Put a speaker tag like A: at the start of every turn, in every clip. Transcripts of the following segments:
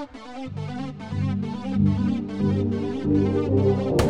A: Thank you.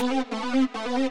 A: Yeah.